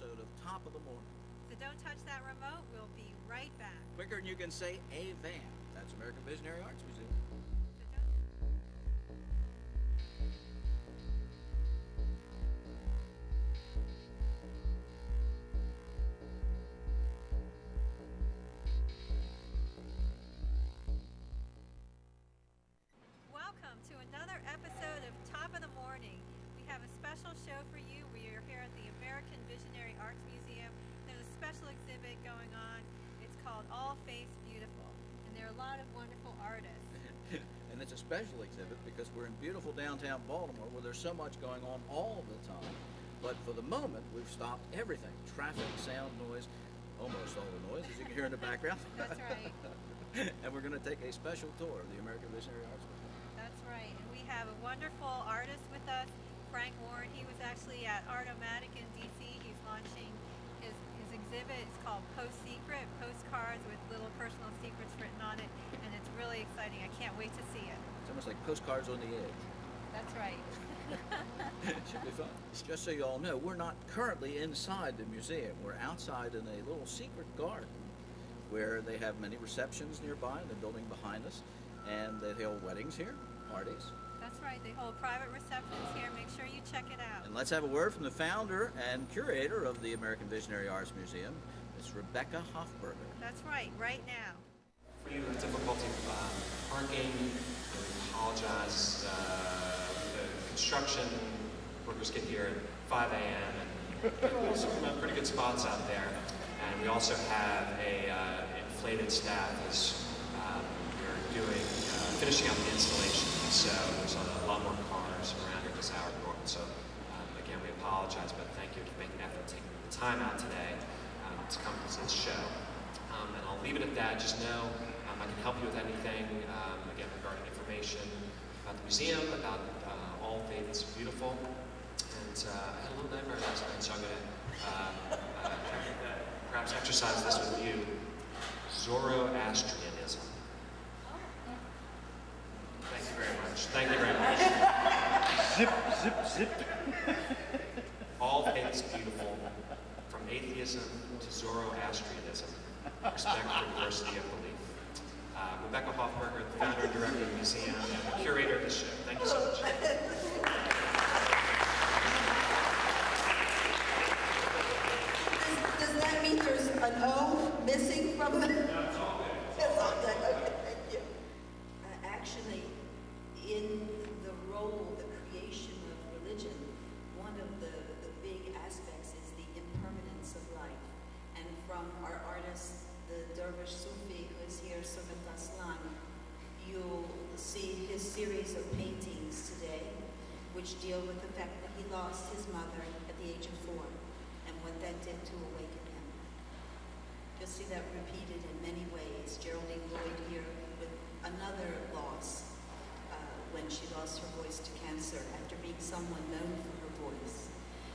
episode of Top of the Morning. So don't touch that remote. We'll be right back. Quicker than you can say AVAM. That's American Visionary Arts Museum. Special exhibit going on. It's called All Faiths Beautiful. And there are a lot of wonderful artists. and it's a special exhibit because we're in beautiful downtown Baltimore where there's so much going on all the time. But for the moment, we've stopped everything traffic, sound, noise, almost all the noise, as you can hear in the background. That's right. and we're going to take a special tour of the American Visionary Arts Museum. That's right. And we have a wonderful artist with us, Frank Warren. He was actually at Artomatic in DC. He's launching exhibit. It's called Post Secret, postcards with little personal secrets written on it. And it's really exciting. I can't wait to see it. It's almost like postcards on the edge. That's right. Should be fun. Just so you all know, we're not currently inside the museum. We're outside in a little secret garden where they have many receptions nearby in the building behind us. And they hold weddings here, parties. That's right. They hold private receptions here. Make sure you check it out. And let's have a word from the founder and curator of the American Visionary Arts Museum, Ms. Rebecca Hoffberger. That's right. Right now. For you, the difficulty um, parking, we apologize. Uh, the construction workers get here at 5 a.m. and put some uh, pretty good spots out there. And we also have a uh, inflated staff as um, we're doing uh, finishing up the installation. So there's a lot more cars around here this hour than normal. So um, again, we apologize, but thank you for making an effort, taking the time out today um, to come to this show. Um, and I'll leave it at that. Just know um, I can help you with anything, um, again, regarding information about the museum, about uh, All is Beautiful. And uh, I had a little nightmare last night, so I'm going to uh, uh, perhaps exercise this with you. Zoroastrianism. Thank you very much. Thank you very much. Zip, zip, zip. Beautiful, from atheism to Zoroastrianism. Respect for diversity of belief. Uh, Rebecca Hoffberger, the founder and director of the museum, and the curator of the show. Thank you so much. Does, does that mean there's an O missing from it? No, it's all good. It's all good, okay, thank you. Uh, actually, in the role, the creation of religion, one of the, the big aspects is the impermanence of life. And from our artist, the Dervish Sufi who is here, Sumat Aslan, you'll see his series of paintings today, which deal with the fact that he lost his mother at the age of four and what that did to awaken him. You'll see that repeated in many ways. Geraldine Lloyd here with another loss uh, when she lost her voice to cancer after being someone known for her voice.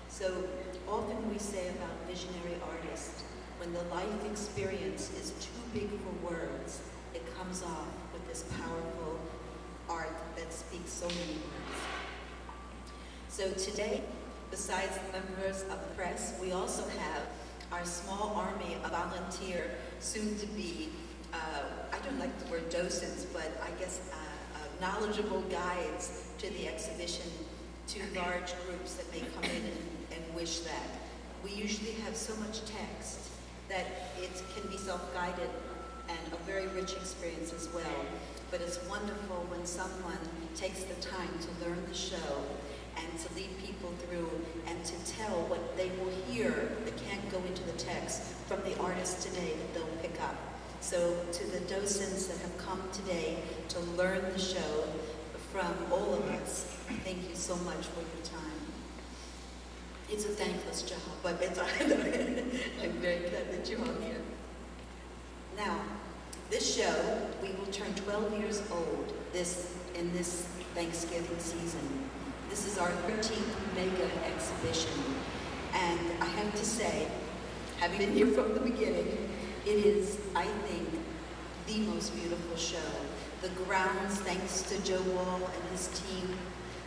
So often we say about visionary artists, when the life experience is too big for words, it comes off with this powerful art that speaks so many words. So today, besides members of the press, we also have our small army of volunteer, soon to be, uh, I don't like the word docents, but I guess uh, uh, knowledgeable guides to the exhibition, to large groups that may come in and, and wish that. We usually have so much text that it can be self-guided and a very rich experience as well. But it's wonderful when someone takes the time to learn the show and to lead people through and to tell what they will hear that can't go into the text from the artist today that they'll pick up. So to the docents that have come today to learn the show from all of us, thank you so much for your time. It's a thankless job, but it's, I'm very glad that you're all here. Now, this show, we will turn 12 years old this in this Thanksgiving season. This is our 13th mega exhibition. And I have to say, having been here from the beginning, it is, I think, the most beautiful show. The grounds, thanks to Joe Wall and his team,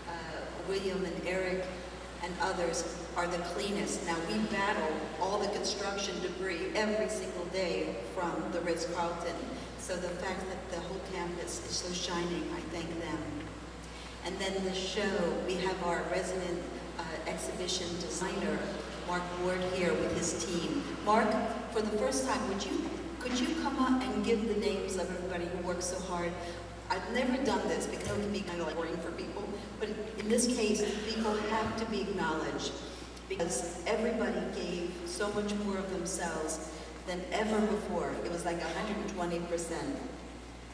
uh, William and Eric, and others are the cleanest. Now, we battle all the construction debris every single day from the Ritz-Carlton. So the fact that the whole campus is so shining, I thank them. And then the show, we have our resident uh, exhibition designer, Mark Ward, here with his team. Mark, for the first time, would you, could you come up and give the names of everybody who worked so hard? I've never done this because it can be kind of like worrying for people, but in this case, people have to be acknowledged because everybody gave so much more of themselves than ever before. It was like 120%. This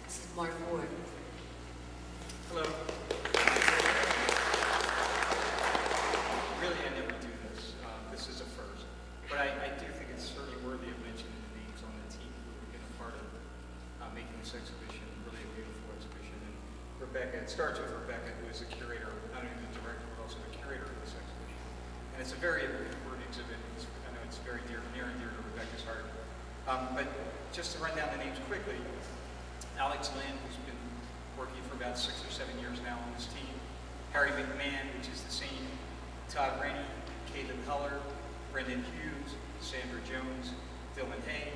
is Mark Ward. Hello. Really, I never do this. Uh, This is a first. But I, I do think it's certainly worthy of mentioning the names on the team who have been a part of uh, making this exhibition really a beautiful exhibition. And Rebecca, it starts with Rebecca, who is the curator, not only the director, but also the curator of this exhibition. And it's a very important exhibit. It's, I know it's very dear, near and dear to Rebecca's heart. Um, But just to run down the names quickly, Alex Lynn, who's been working for about six or seven years now on this team. Harry McMahon, which is the same. Todd Rainey, Caleb Heller, Brendan Hughes, Sandra Jones, Dylan Hay,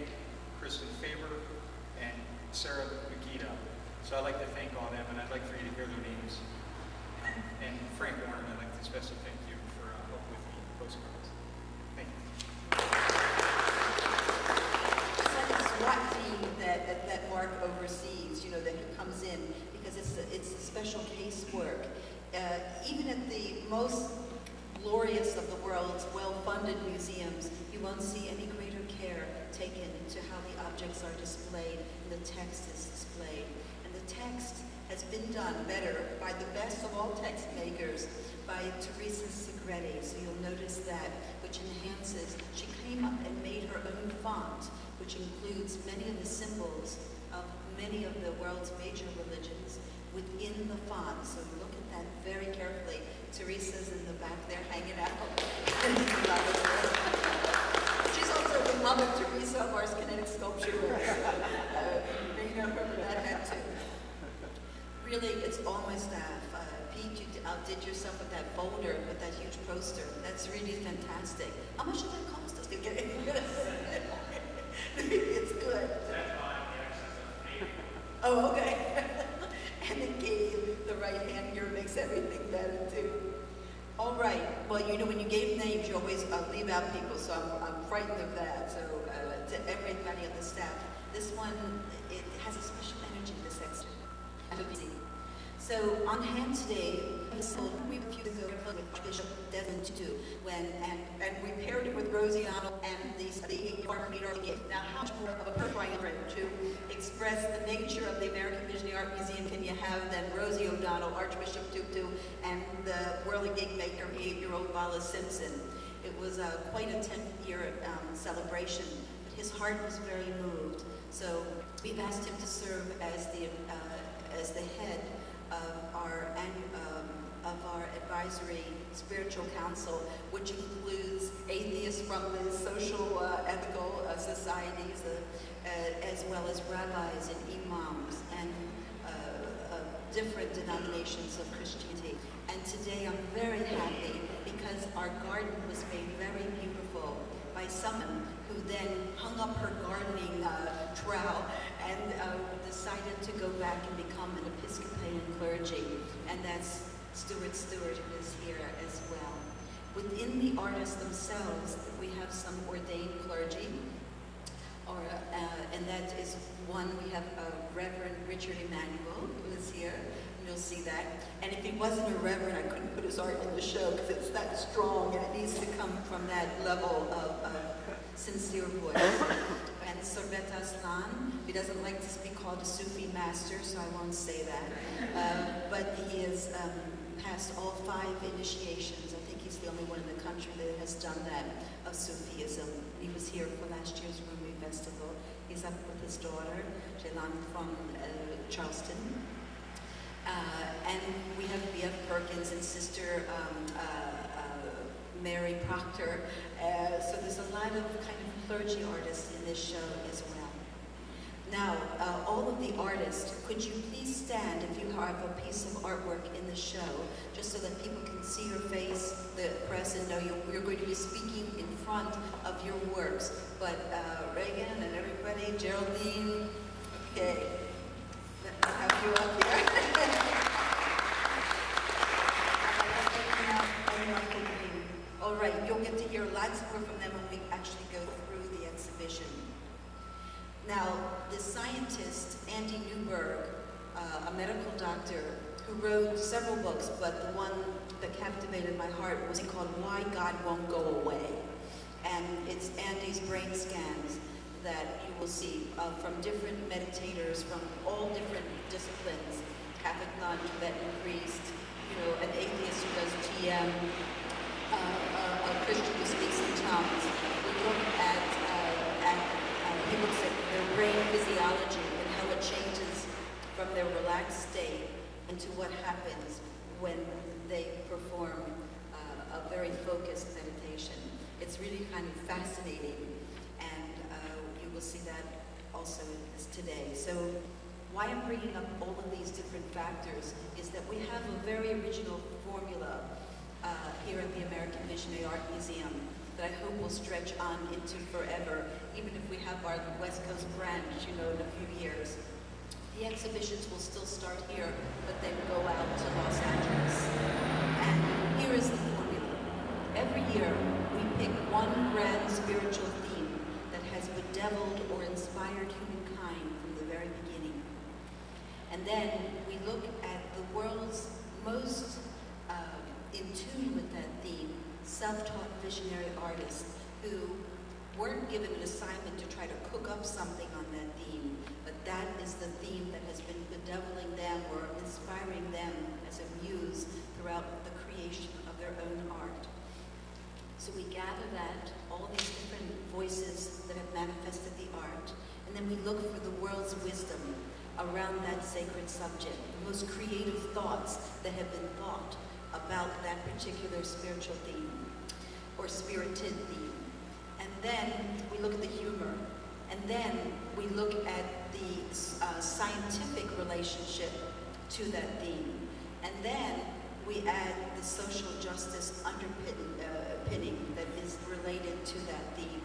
Kristen Faber, and Sarah Makita. So I'd like to thank all them, and I'd like for you to hear their names. And Frank Warren, I'd like to especially thank you for uh, helping with the postcards. Thank you. A SWAT team that, that, Mark oversees, you know, that comes in, because it's, the- it's the special casework. Uh, even at the most glorious of the world's well-funded museums, you won't see any greater care taken to how the objects are displayed the text is displayed. And the text has been done better by the best of all text makers, by Teresa Segretti. So you'll notice that, which enhances, she came up and made her own font, which includes many of the symbols of many of the world's major religions within the font. So look at that very carefully. Teresa's in the back there hanging out. She's also the mother Teresa of our kinetic sculpture. Uh, you know her for that hat too. Really, it's all my staff. Uh, Pete, you outdid yourself with that folder, with that huge poster. That's really fantastic. How much did that cost us? to get it? It's good. Oh, okay. And the gave, the right hand here makes everything better too. All right, well, you know, when you gave names, you always uh, leave out people, so I'm, I'm frightened of that. So uh, to everybody on the staff, this one, it has a special energy, this extra. So on hand today, we to go with Bishop Desmond Tutu when, and, and we paired it with Rosie O'Donnell and the, the Art Meter Now, how much more of a perfect to express the nature of the American Visionary Art Museum can you have than Rosie O'Donnell, Archbishop Tutu, and the whirly gig maker, eight-year-old Vollis Simpson. It was uh, quite a 10-year um, celebration, but his heart was very moved. So we've asked him to serve as the, uh, as the head of our, um, of our advisory spiritual council, which includes atheists from the social, uh, ethical uh, societies, uh, uh, as well as rabbis and imams and uh, different denominations of Christianity. And today I'm very happy because our garden was made very beautiful by someone who then hung up her gardening uh, trowel and uh, decided to go back and become an Episcopalian clergy. And that's Stuart Stewart, who is here as well. Within the artists themselves, we have some ordained clergy, or, uh, and that is one, we have uh, Reverend Richard Emanuel, who is here, and you'll see that. And if he wasn't a reverend, I couldn't put his art in the show because it's that strong and it needs to come from that level of uh, sincere voice. and Sorbet Aslan, he doesn't like to be called a Sufi master, so I won't say that. Uh, but he has um, passed all five initiations. I think he's the only one in the country that has done that of Sufism. He was here for last year's Rumi Festival. He's up with his daughter, Jelan from uh, Charleston. Uh, and we have B.F. Perkins and Sister um, uh, uh, Mary Proctor. Uh, so there's a lot of kind of clergy artists in this show as well. Now, uh, all of the artists, could you please stand if you have a piece of artwork in the show, just so that people can see your face, the press, and know you, you're going to be speaking in front of your works. But uh, Reagan and everybody, Geraldine, okay, have you up here. All right, you'll get to hear lots more from them when we actually go through the exhibition. Now, the scientist, Andy Newberg, uh, a medical doctor, who wrote several books, but the one that captivated my heart was called Why God Won't Go Away. And it's Andy's brain scans that you will see uh, from different meditators from all different disciplines, Catholic nun, Tibetan priest, you know, an atheist who does TM, uh, a, a Christian who speaks in tongues. We look at, uh, at looks at their brain physiology and how it changes from their relaxed state into what happens when they perform uh, a very focused meditation. It's really kind of fascinating, and uh, you will see that also today. So why I'm bringing up all of these different factors is that we have a very original formula uh, here at the American Visionary Art Museum that I hope will stretch on into forever, even if we have our West Coast branch, you know, in a few years. The exhibitions will still start here, but then go out to Los Angeles. And here is the formula. Every year, we pick one grand spiritual theme that has bedeviled or inspired humankind from the very beginning. And then we look at the world's most uh, in tune with that self-taught visionary artists who weren't given an assignment to try to cook up something on that theme, but that is the theme that has been bedeviling them or inspiring them as a muse throughout the creation of their own art. So we gather that, all these different voices that have manifested the art, and then we look for the world's wisdom around that sacred subject, the most creative thoughts that have been thought about that particular spiritual theme or spirited theme. And then we look at the humor, and then we look at the uh, scientific relationship to that theme. And then we add the social justice underpinning uh, that is related to that theme.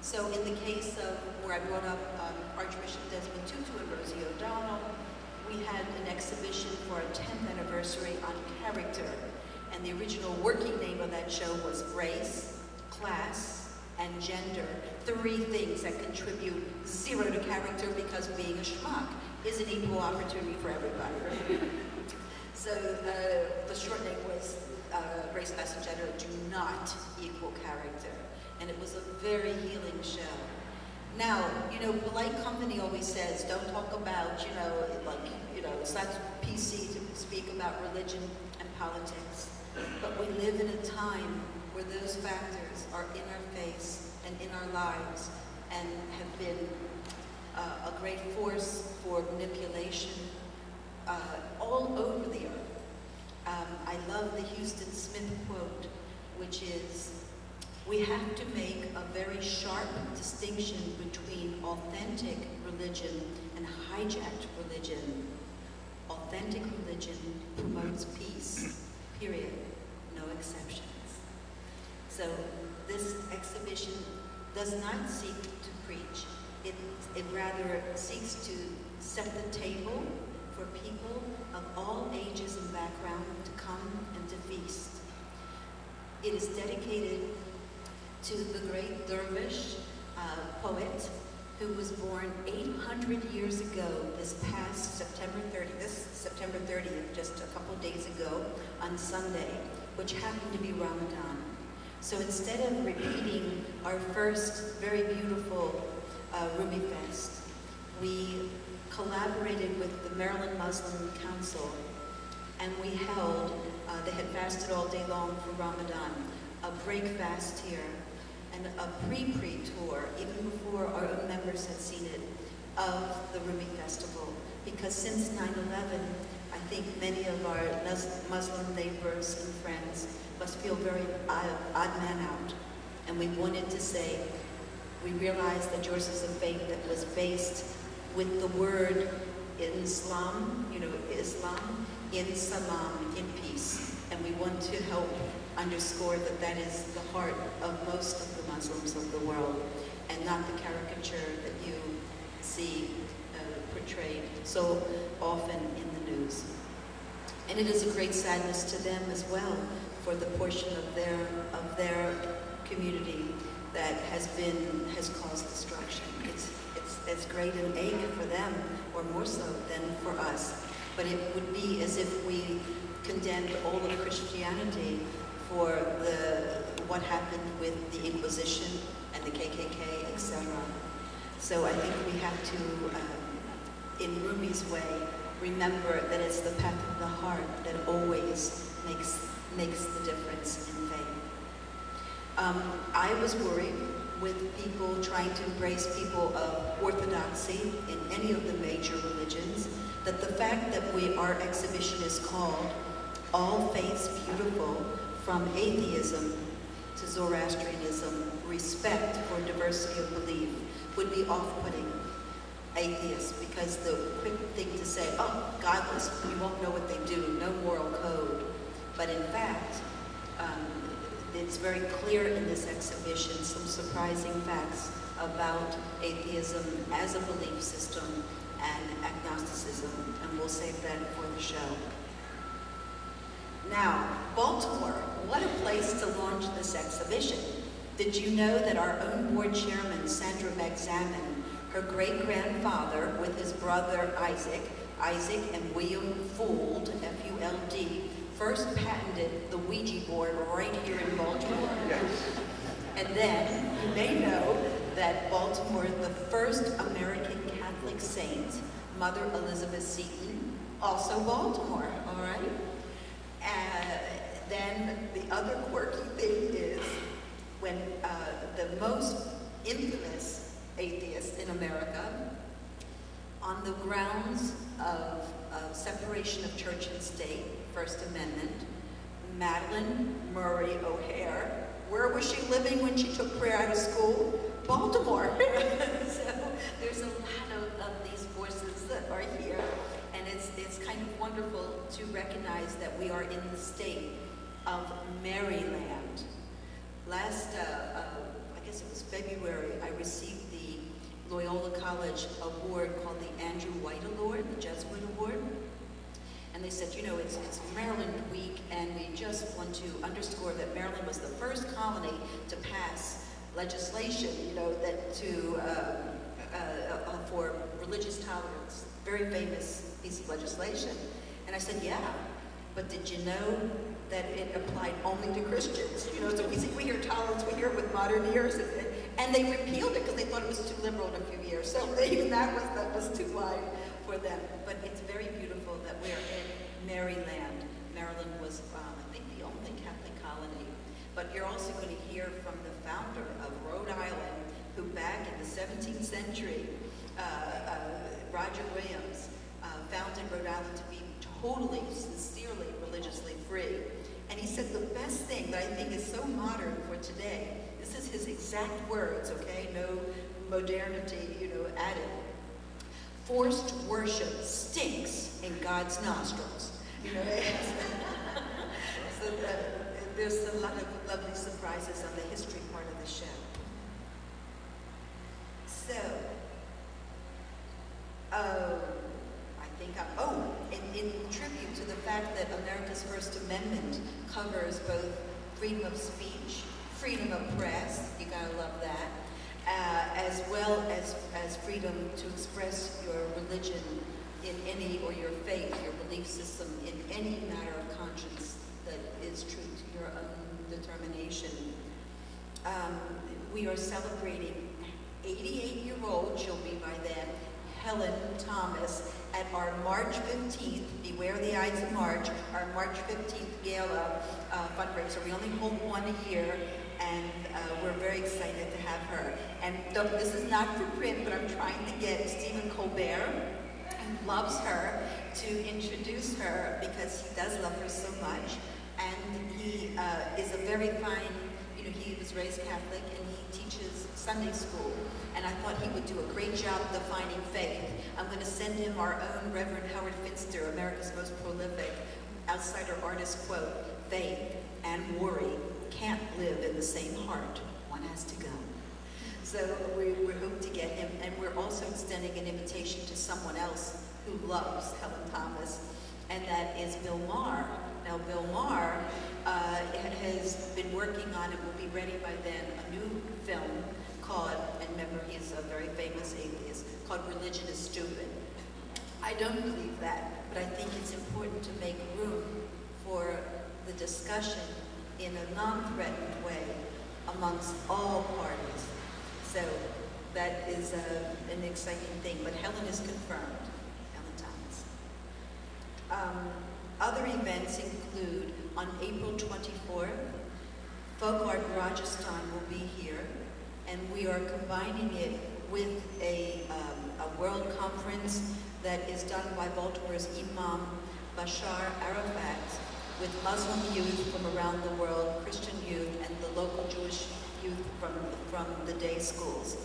So in the case of where I brought up um, Archbishop Desmond Tutu and Rosie O'Donnell, we had an exhibition for our 10th anniversary on character. And the original working name of that show was Race, Class, and Gender. Three things that contribute zero to character because being a schmuck is an equal opportunity for everybody. so uh, the short name was uh, Race, Class, and Gender do not equal character. And it was a very healing show. Now, you know, polite company always says, don't talk about, you know, like, you know, it's not PC to speak about religion and politics. But we live in a time where those factors are in our face and in our lives and have been uh, a great force for manipulation uh, all over the earth. Um, I love the Huston Smith quote, which is, we have to make a very sharp distinction between authentic religion and hijacked religion. Authentic religion promotes peace, period, no exceptions. So this exhibition does not seek to preach. It, it rather seeks to set the table for people of all ages and background to come and to feast. It is dedicated to the great dervish uh, poet who was born 800 years ago this past September 30, this September 30th, just a couple days ago on Sunday, which happened to be Ramadan. So instead of repeating our first very beautiful uh, Rumi Fest, we collaborated with the Maryland Muslim Council and we held, uh, they had fasted all day long for Ramadan, a break fast here and a pre-pre tour, even before our own members had seen it, of the Rumi Festival. Because since 9-11, I think many of our Muslim neighbors and friends must feel very odd, odd man out. And we wanted to say, we realized that yours is a faith that was based with the word in Islam, you know, Islam in salam, in peace. And we want to help underscore that that is the heart of most of Muslims of the world and not the caricature that you see uh, portrayed so often in the news. And it is a great sadness to them as well for the portion of their, of their community that has been, has caused destruction. It's, it's as great an ache for them, or more so than for us. But it would be as if we condemned all of Christianity for the, what happened with the Inquisition and the KKK, etc. So I think we have to, um, in Rumi's way, remember that it's the path of the heart that always makes, makes the difference in faith. Um, I was worried with people trying to embrace people of orthodoxy in any of the major religions, that the fact that we, our exhibition is called All Faiths Beautiful, from atheism to Zoroastrianism, respect for diversity of belief, would be off-putting atheists because the quick thing to say, oh, godless, we won't know what they do, no moral code. But in fact, um, it's very clear in this exhibition some surprising facts about atheism as a belief system and agnosticism, and we'll save that for the show. Now, Baltimore, what a place to launch this exhibition. Did you know that our own board chairman, Sandra Begzaman, her great-grandfather with his brother Isaac, Isaac and William Fuld, F-U-L-D, first patented the Ouija board right here in Baltimore. Yes. And then you may know that Baltimore, the first American Catholic saint, Mother Elizabeth Seton, also Baltimore, all right? Then the other quirky thing is when uh, the most infamous atheist in America, on the grounds of, of separation of church and state, First Amendment, Madalyn Murray O'Hair. where was she living when she took prayer out of school? Baltimore. so there's a lot of, of these forces that are here it's, it's kind of wonderful to recognize that we are in the state of Maryland. Last, uh, uh, I guess it was February, I received the Loyola College award called the Andrew White Award, the Jesuit Award. And they said, you know, it's, it's Maryland week, and we just want to underscore that Maryland was the first colony to pass legislation, you know, that to, uh, uh, uh for religious tolerance. Very famous piece of legislation. And I said, yeah, but did you know that it applied only to Christians? You know, so we, see, we hear tolerance, we hear it with modern ears, and, and they repealed it because they thought it was too liberal in a few years. So even that was, that was too wide for them. But it's very beautiful that we're in Maryland. Maryland was, um, I think, the only Catholic colony. But you're also going to hear from the founder of Rhode Island, who back in the 17th century, uh, uh, Roger Williams, founded Rhode Island to be totally, sincerely, religiously free. And he said the best thing that I think is so modern for today, this is his exact words, okay? No modernity, you know, added. Forced worship stinks in God's nostrils. You know, so there's a lot of lovely surprises on the history part of the show. So, oh, oh, in, in tribute to the fact that America's First Amendment covers both freedom of speech, freedom of press, you gotta love that, uh, as well as, as freedom to express your religion in any, or your faith, your belief system in any matter of conscience that is true to your own determination. Um, we are celebrating 88-year-old, she'll be by then, Helen Thomas, at our March 15th, Beware the Ides of March, our March 15th gala uh, fundraiser. We only hold one a year, and uh, we're very excited to have her. And this is not for print, but I'm trying to get Stephen Colbert, who loves her, to introduce her because he does love her so much. And he uh, is a very fine, you you know, he was raised Catholic and he teaches Sunday school. And I thought he would do a great job defining faith. I'm going to send him our own Reverend Howard Finster, America's most prolific outsider artist quote, faith and worry can't live in the same heart. One has to go. So we, we hope to get him, and we're also extending an invitation to someone else who loves Helen Thomas, and that is Bill Maher. Now, Bill Maher uh, has been working on, and will be ready by then, a new film called, and remember he's a very famous atheist, called Religion is Stupid. I don't believe that, but I think it's important to make room for the discussion in a non-threatened way amongst all parties. So that is uh, an exciting thing, but Helen is confirmed, Helen Thomas. Um, other events include on April 24th, Folk Art Rajasthan will be here, and we are combining it with a, um, a world conference that is done by Baltimore's Imam Bashar Arafat with Muslim youth from around the world, Christian youth, and the local Jewish youth from, from the day schools.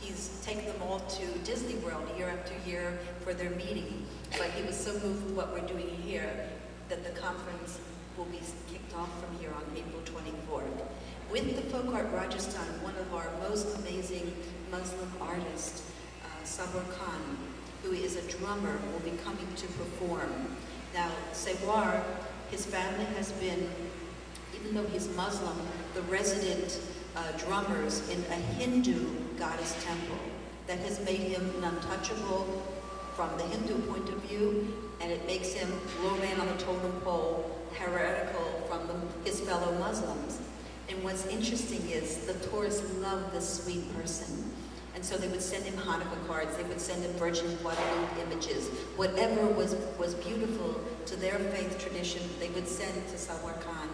He's taken them all to Disney World year after year for their meeting, but he was so moved with what we're doing here that the conference will be kicked off from here on April 24th. With the Folk Art Rajasthan, one of our most amazing Muslim artists, uh, Khan, who is a drummer, will be coming to perform. Now, Sewar, his family has been, even though he's Muslim, the resident uh, drummers in a Hindu goddess temple that has made him untouchable from the Hindu point of view, and it makes him low man on the totem pole, heretical from the, his fellow Muslims. And what's interesting is the tourists love this sweet person. And so they would send him Hanukkah cards, they would send him Virgin Guadalupe images. Whatever was, was beautiful to their faith tradition, they would send to Sawar Khan.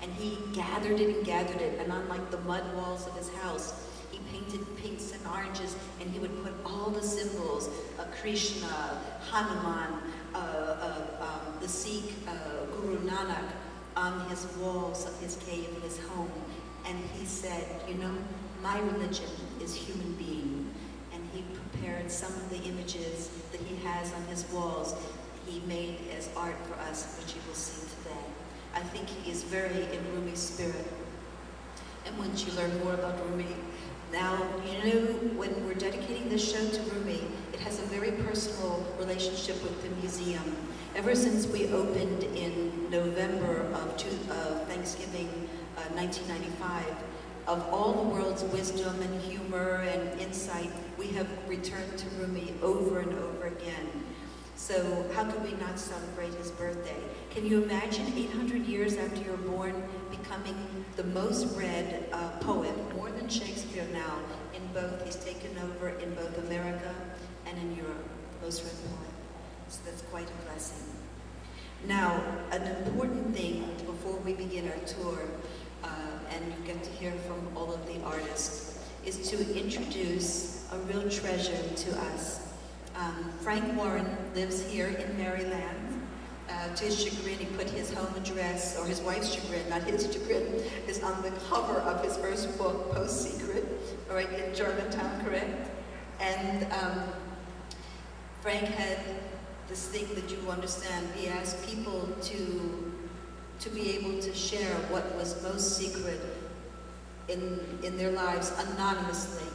And he gathered it and gathered it, and unlike the mud walls of his house, he painted pinks and oranges, and he would put all the symbols, uh, Krishna, Hanuman, uh, uh, um, the Sikh uh, Guru Nanak, on his walls of his cave, his home. And he said, you know, my religion is human being. And he prepared some of the images that he has on his walls. He made as art for us, which you will see today. I think he is very in Rumi's spirit. And once you learn more about Rumi, now, you know, when we're dedicating this show to Rumi, has a very personal relationship with the museum. Ever since we opened in November of, two, uh, Thanksgiving uh, 1995, of all the world's wisdom and humor and insight, we have returned to Rumi over and over again. So how could we not celebrate his birthday? Can you imagine 800 years after you're born becoming the most read uh, poet, more than Shakespeare now, in both, he's taken over in both America and in Europe, most poet. So that's quite a blessing. Now, an important thing before we begin our tour, uh, and you get to hear from all of the artists, is to introduce a real treasure to us. Um, Frank Warren lives here in Maryland. Uh, to his chagrin, he put his home address, or his wife's chagrin, not his chagrin, is on the cover of his first book, Post Secret, right, in Germantown, correct? And um, Frank had this thing that you understand. He asked people to to be able to share what was most secret in in their lives anonymously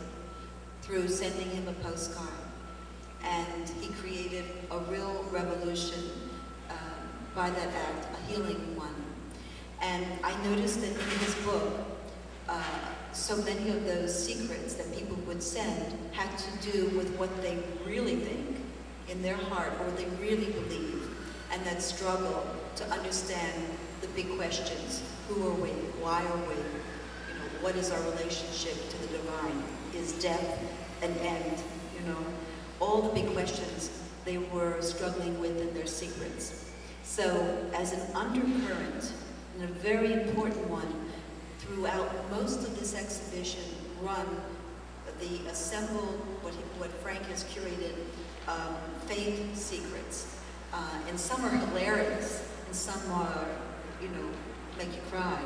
through sending him a postcard. And he created a real revolution um, by that act, a healing one. And I noticed that in his book, uh, so many of those secrets that people would send had to do with what they really think in their heart or they really believe, and that struggle to understand the big questions. Who are we? Why are we? You know, what is our relationship to the divine? Is death an end? You know, all the big questions they were struggling with in their secrets. So as an undercurrent, and a very important one, throughout most of this exhibition run the assembled, what, he, what Frank has curated, um, faith secrets. Uh, and some are hilarious, and some are, you know, make you cry.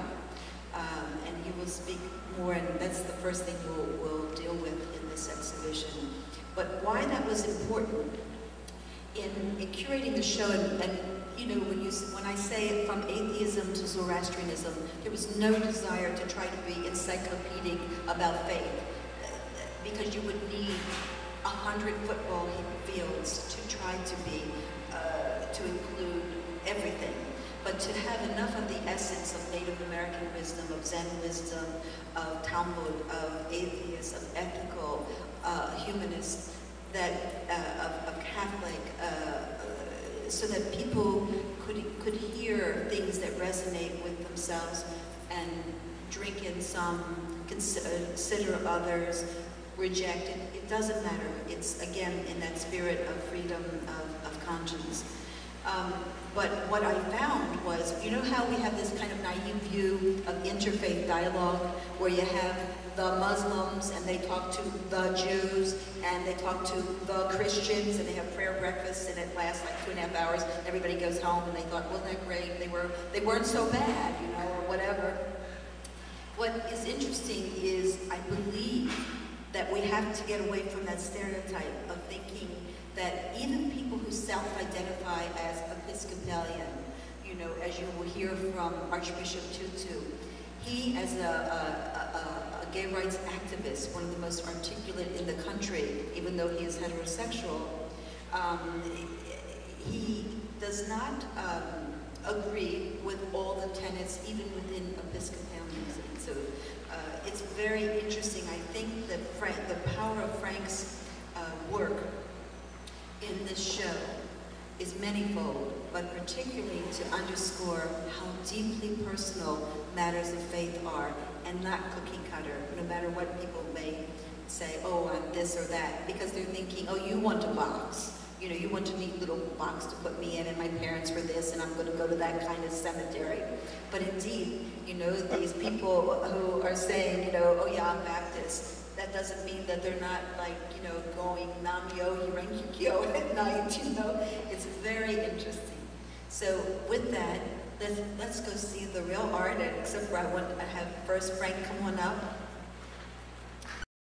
Um, and he will speak more, and that's the first thing we'll, we'll deal with in this exhibition. But why that was important in, in curating the show, and, and you know, when you when I say from atheism to Zoroastrianism, there was no desire to try to be encyclopedic about faith, because you would need a hundred football fields to try to be uh, to include everything. But to have enough of the essence of Native American wisdom, of Zen wisdom, of Talmud, of atheists, of ethical uh, that uh, of, of Catholic, uh, uh, so that people could could hear things that resonate with themselves and drink in some, uh, consider others, reject it. It doesn't matter. It's again in that spirit of freedom of, of conscience. Um, but what I found was, you know how we have this kind of naive view of interfaith dialogue, where you have the Muslims and they talk to the Jews and they talk to the Christians and they have prayer breakfasts and it lasts like two and a half hours. Everybody goes home and they thought, wasn't that great? They were they weren't so bad, you know, or whatever. What is interesting is I believe that we have to get away from that stereotype of thinking that even people who self-identify as Episcopalian, you know, as you will hear from Archbishop Tutu, he as a, a, a, a gay rights activist, one of the most articulate in the country, even though he is heterosexual, um, he does not um, agree with all the tenets, even within Episcopalianism. So uh, it's very interesting. I think that Frank, the power of Frank's uh, work in this show is manifold, but particularly to underscore how deeply personal matters of faith are and not cookie cutter, no matter what people may say, oh, I'm this or that, because they're thinking, oh, you want a box. You know, you want a neat little box to put me in, and my parents were this, and I'm going to go to that kind of cemetery. But indeed, you know, these people who are saying, you know, oh yeah, I'm Baptist, that doesn't mean that they're not like, you know, going oh, nam yo hirenki at night, you know. It's very interesting. So with that, let's, let's go see the real art, except for I want to have first Frank come on up